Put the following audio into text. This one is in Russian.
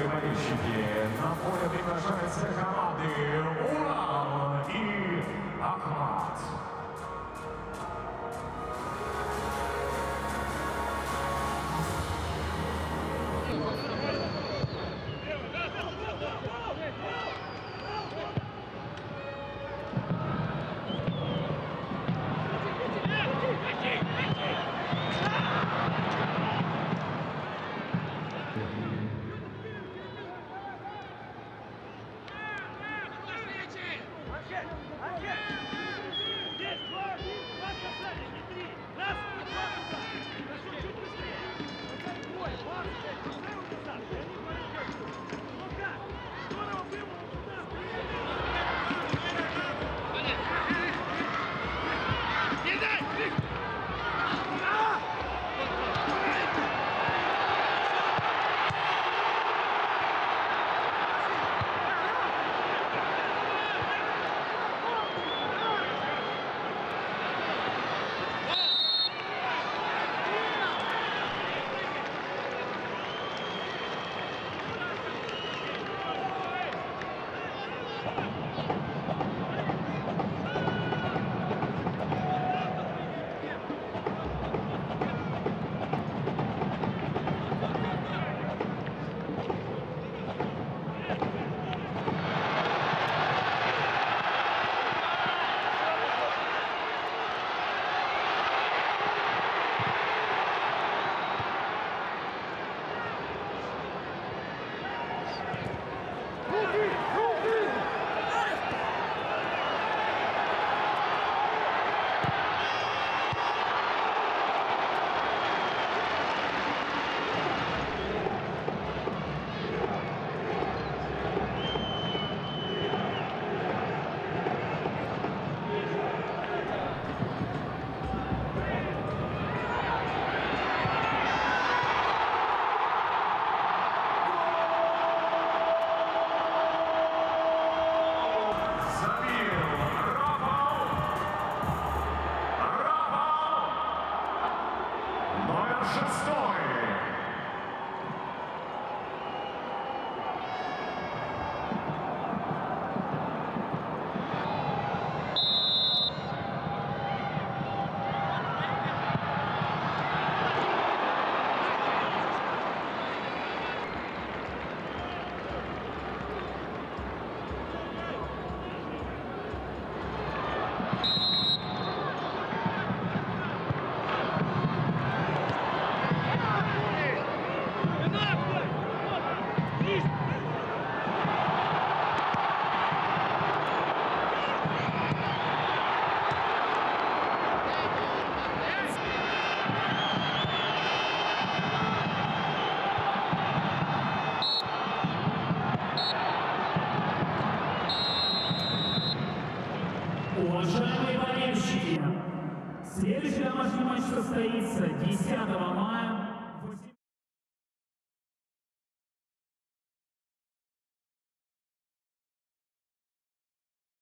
Первые болельщики. На поле приглашаются команды Урал и Ахмат. Номер Уважаемые болельщики, следующий домашний матч состоится 10 мая